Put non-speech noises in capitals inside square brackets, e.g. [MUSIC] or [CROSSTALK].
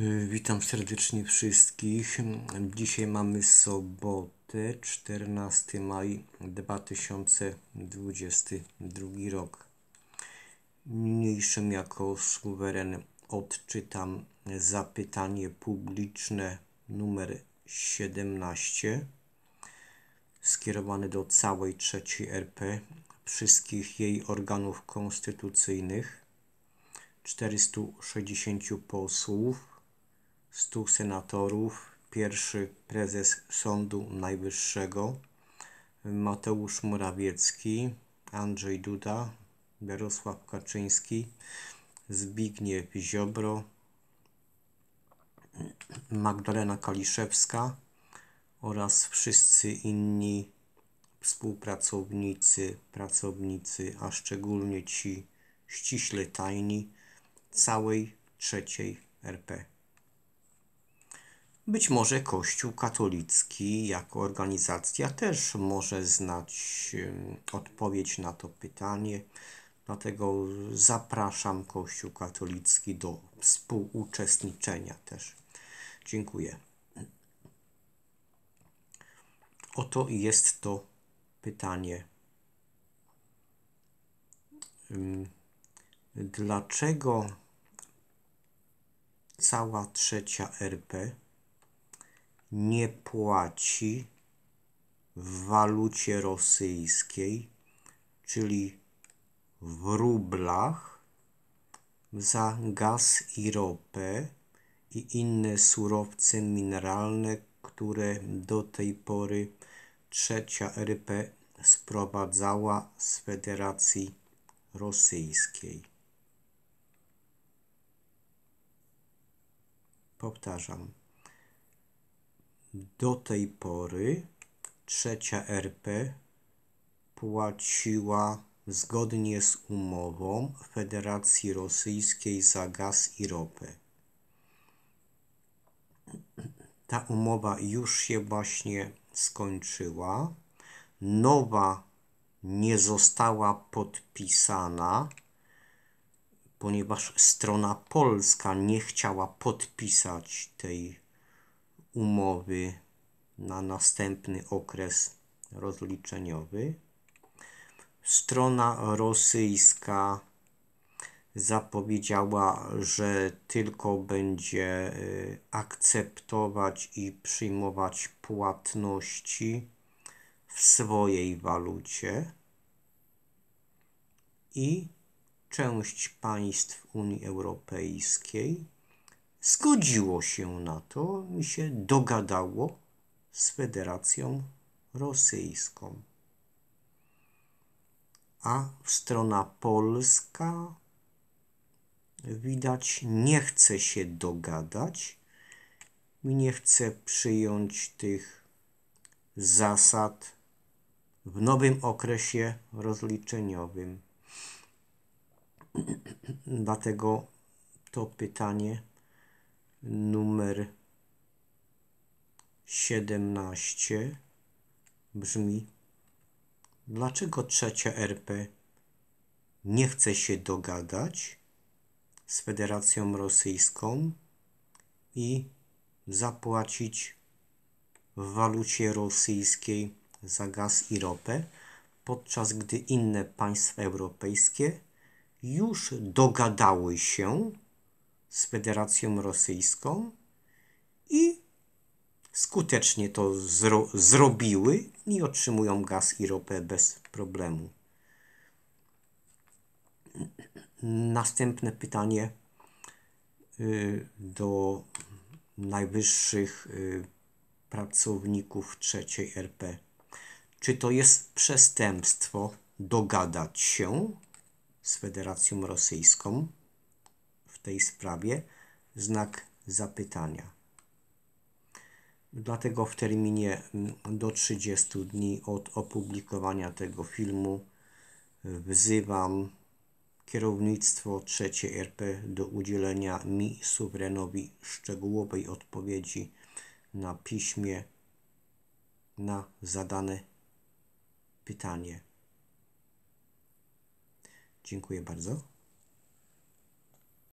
Y, Witam serdecznie wszystkich. Dzisiaj mamy sobotę, 14 maj 2022 rok. Niniejszym jako suweren odczytam zapytanie publiczne numer 17 skierowane do całej trzeciej RP, wszystkich jej organów konstytucyjnych, 460 posłów, 100 senatorów, pierwszy prezes Sądu Najwyższego, Mateusz Morawiecki, Andrzej Duda, Jarosław Kaczyński, Zbigniew Ziobro, Magdalena Kaliszewska oraz wszyscy inni współpracownicy, pracownicy, a szczególnie ci ściśle tajni całej trzeciej RP. Być może Kościół katolicki jako organizacja też może znać odpowiedź na to pytanie. Dlatego zapraszam Kościół katolicki do współuczestniczenia też. Dziękuję. Oto jest to pytanie. Dlaczego cała trzecia RP nie płaci w walucie rosyjskiej, czyli w rublach, za gaz i ropę i inne surowce mineralne, które do tej pory trzecia RP sprowadzała z Federacji Rosyjskiej. Powtarzam. Do tej pory trzecia RP płaciła zgodnie z umową Federacji Rosyjskiej za gaz i ropę. Ta umowa już się właśnie skończyła. Nowa nie została podpisana, ponieważ strona polska nie chciała podpisać tej umowy na następny okres rozliczeniowy. Strona rosyjska zapowiedziała, że tylko będzie y, akceptować i przyjmować płatności w swojej walucie i część państw Unii Europejskiej zgodziło się na to i się dogadało z Federacją Rosyjską. A strona polska widać nie chce się dogadać i nie chce przyjąć tych zasad w nowym okresie rozliczeniowym. [CLEARS THROAT] Dlatego to pytanie numer 17 brzmi: Dlaczego trzecia RP nie chce się dogadać z Federacją Rosyjską i zapłacić w walucie rosyjskiej za gaz i ropę, podczas gdy inne państwa europejskie już dogadały się z Federacją Rosyjską i skutecznie to zro zrobiły i otrzymują gaz i ropę bez problemu. Następne pytanie y, do najwyższych y, pracowników trzeciej RP. Czy to jest przestępstwo dogadać się z Federacją Rosyjską tej sprawie? Znak zapytania. Dlatego w terminie mm, do 30 dni od opublikowania tego filmu y, wzywam kierownictwo trzeciej RP do udzielenia mi, suwerenowi, szczegółowej odpowiedzi na piśmie na zadane pytanie. Dziękuję bardzo.